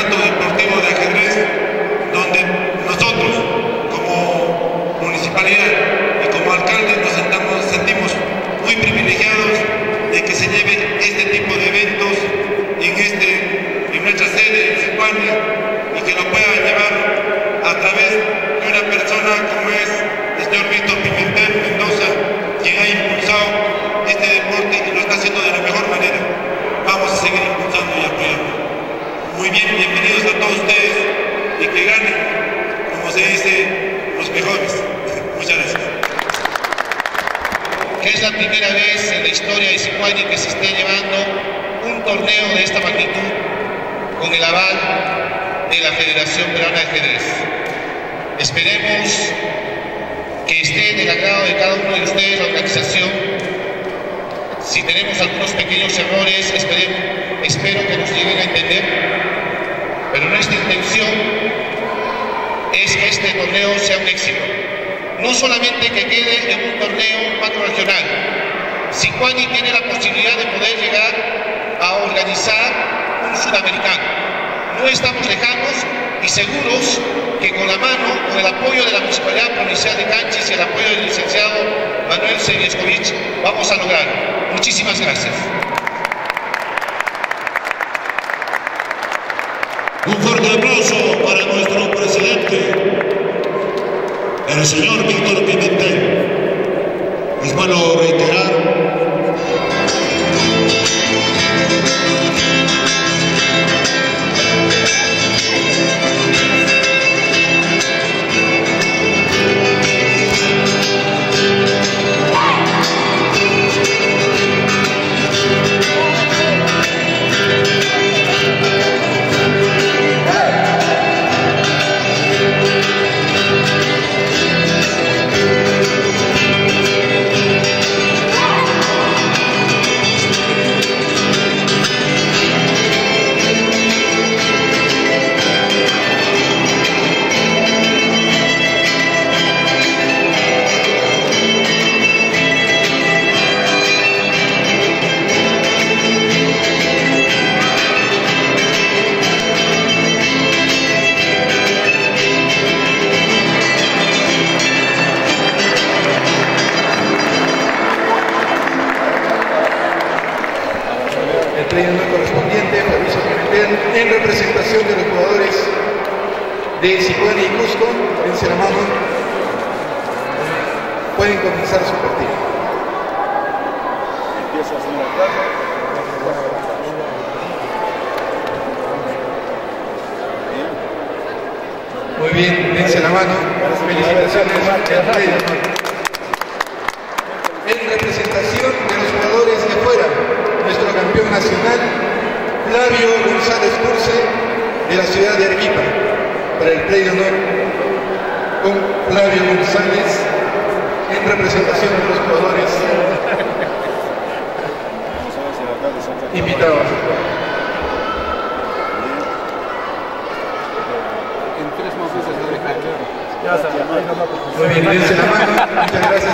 campeonato deportivo de ajedrez, donde nosotros como municipalidad y como alcalde nos sentamos, sentimos muy privilegiados de que se lleven este tipo de eventos en, este, en nuestra sede, en Juárez, se dice, los mejores. Muchas gracias. Que es la primera vez en la historia de Sicuani que se esté llevando un torneo de esta magnitud con el aval de la Federación Peruana de Ajedrez. Esperemos que esté en el agrado de cada uno de ustedes la organización. Si tenemos algunos pequeños errores, espero que nos lleguen a entender, pero nuestra intención es que este torneo sea un éxito. No solamente que quede en un torneo macro-regional, Sicuani tiene la posibilidad de poder llegar a organizar un sudamericano. No estamos lejanos y seguros que con la mano, con el apoyo de la Municipalidad Provincial de Canchis y el apoyo del licenciado Manuel Seriescovich, vamos a lograrlo. Muchísimas gracias. Un fuerte aplauso para nuestro el señor Víctor Pimentel. Es bueno reiterar en representación de los jugadores de Sicuani y Cusco, en la mano, pueden comenzar su partido. Empieza Muy bien, dense la mano. Felicitaciones. En representación de los jugadores de fuera, nuestro Flavio González Curse de la ciudad de Arequipa para el play de honor con Flavio González en representación de los jugadores invitados. Muy bien, dense la mano. Muchas gracias,